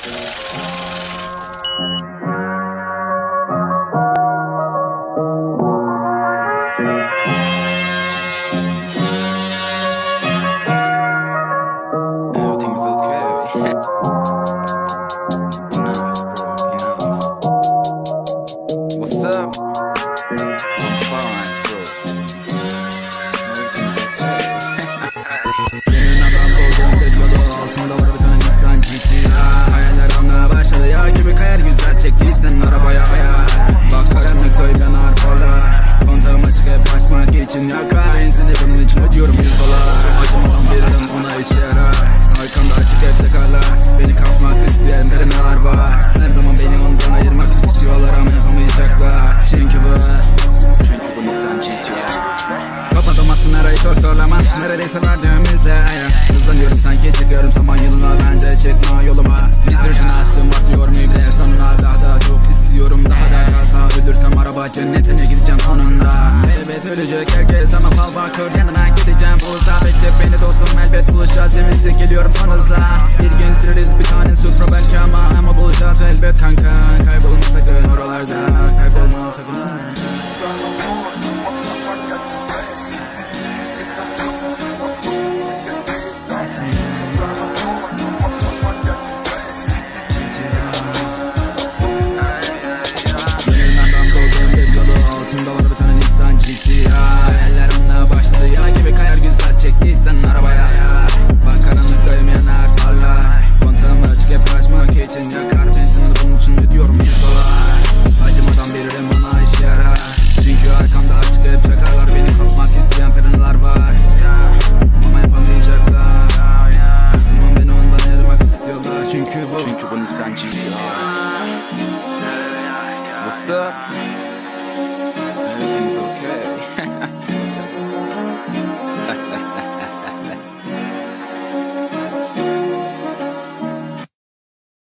Thank you. Çektiysen arabaya. Aya Bak karanlık köy yanar parla Kontağım açık hep açmak için yakar Benzini bunun için ödüyorum yüz dolar. Acımadan veririm ona işe yarar. Arkamda açık hep sakarlar. Beni kapmak isteyen deremeler var. Her zaman beni ondan ayırmak istiyorlar ama yapamayacaklar. Çünkü bu Çünkü bu Nissan GT-R. Kapatamazsın arayı çok zorlama. Neredeyse aynen Hızlanıyorum sanki çıkıyorum saman yılına Bence cennetine gideceğim sonunda. Elbet ölecek herkes ama fal bakır yanına gideceğim. Buzda bekle beni dostum elbet buluşacağız. Demiştik geliyorum son hızla. Bir gün süreriz bir tane supra belki ama Ama buluşacağız elbet kanka. Kaybolma sakın oralarda Kaybolma sakın için yakar Benzinini bunun için ödüyorum 100 dolar. Acımadan veririm bana iş yarar. Çünkü arkamda açık hep çakarlar Beni kapmak isteyen pereneler var. Ama yapamayacaklar. Zaman beni ondan ayırmak istiyorlar. Çünkü bu Çünkü bu Nissan GT-R. What's up?